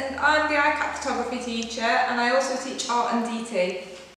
and I'm the ICAT photography teacher and I also teach art and DT.